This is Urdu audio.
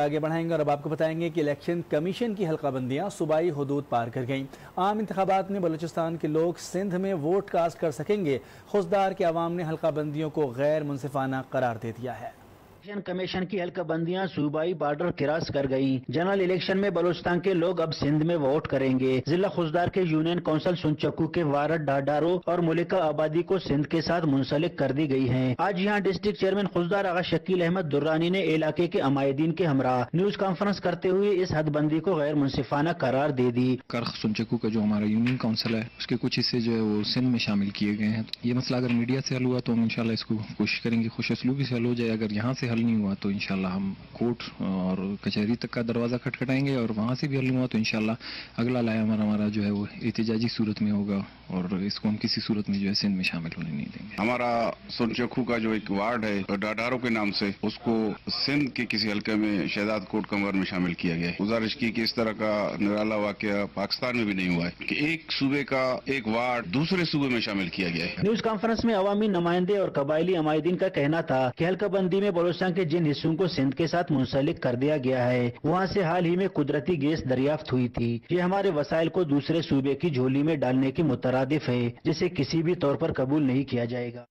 آگے بڑھائیں گے اور اب آپ کو بتائیں گے کہ الیکشن کمیشن کی حلقہ بندیاں صوبائی حدود پار کر گئیں۔ عام انتخابات میں بلوچستان کے لوگ سندھ میں ووٹ کاسٹ کر سکیں گے۔ خوزدار کے عوام نے حلقہ بندیوں کو غیر منصفانہ قرار دے دیا ہے۔ الیکشن کمیشن کی حلقہ بندیاں صوبائی بارڈر کراس کر گئیں۔ جنرل الیکشن میں بلوچستان کے لوگ اب سندھ میں ووٹ کریں گے۔ ضلع خوزدار کے یونین کونسل سنچکو کے وارڈ ڈاڈارو اور ملکہ آبادی کو سندھ کے ساتھ منسلک کر دی گئی ہیں۔ آج یہاں ڈسٹرکٹ چیئرمین خوزدار آغا شکیل احمد درانی نے علاقے کے عمائدین کے ہمراہ نیوز کانفرنس کرتے ہوئے اس حد بندی کو غیر منصفانہ قرار دے دی۔ کرخ سنچکو کا جو ہمارا یونین کونسل ہے، اس کے کچھ حصے جو ہے وہ سندھ میں شامل کیے گئے ہیں۔ یہ مسئلہ اگر میڈیا سے حل ہوا تو ہم انشاءاللہ اس کو کوشش کریں گے، خوش اسلوبی سے حل ہو جائے۔ اگر یہاں سے حل نہیں ہوا تو انشاءاللہ ہم کورٹ اور کچہری تک کا دروازہ کھٹکھٹائیں گے اور وہاں سے بھی حل نہیں ہوا تو انشاءاللہ اگلا لائے ہمارا ہمارا جو ہے وہ احتجاجی صورت میں ہوگا اور اس کو ہم کسی صورت میں جو ہے سندھ میں شامل ہونے نہیں دیں گے۔ ہمارا سنچکھو کا جو ایک وارڈ ہے ڈاڈارو کے نام سے اس کو سندھ کے کسی حلقے میں شہزاد کوٹ کمور میں شامل کیا گیا ہے۔ گزارش کی کہ اس طرح کا نرالا واقعہ پاکستان میں بھی نہیں ہوا ہے کہ ایک صوبے کا ایک وارڈ دوسرے صوبے میں شامل کیا گیا ہے۔ نیوز کانفرنس میں عوامی نمائندے اور قبائلی عمائدین کا کہنا تھا کہ حلقہ بندی میں بلوچستان کے جن حصوں کو سندھ کے ساتھ منسلک کر دیا گیا ہے، وہاں سے حال ہی میں قدرتی گیس دریافت ہوئی تھی۔ یہ ہمارے وسائل کو دوسرے صوبے کی جھولی میں ڈالنے کے مترادف ہے، جسے کسی بھی طور پر قبول نہیں کیا جائے گا۔